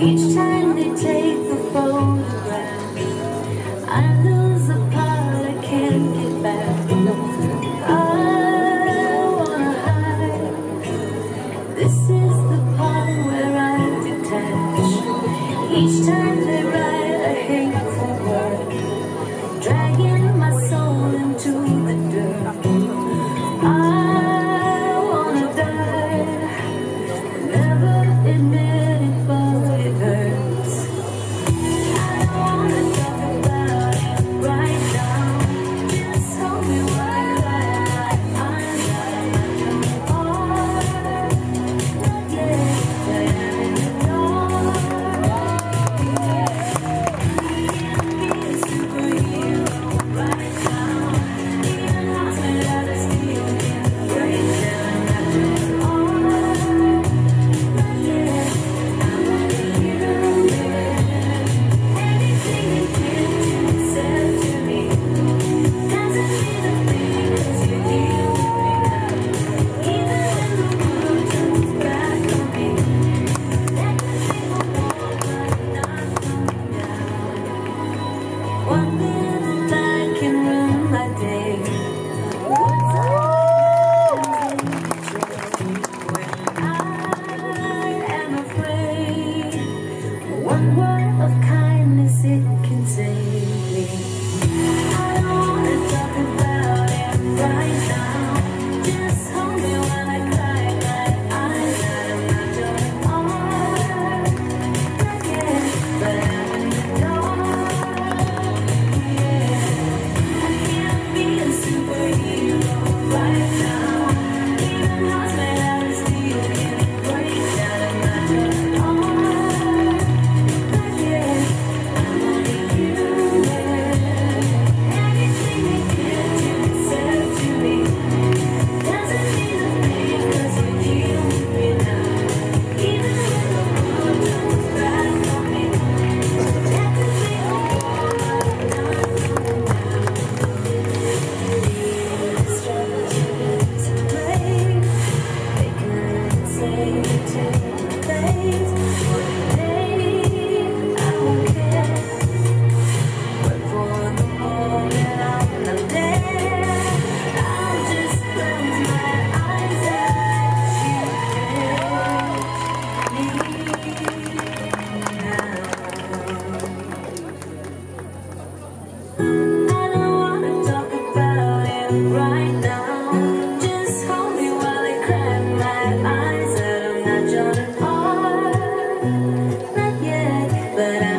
Each time they take the photograph but I